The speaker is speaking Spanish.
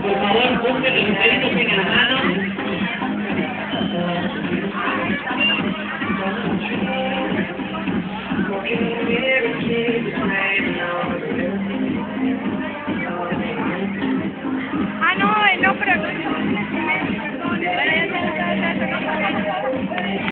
Por favor, pongan los pelitos en la mano. Ah, no, no, pero...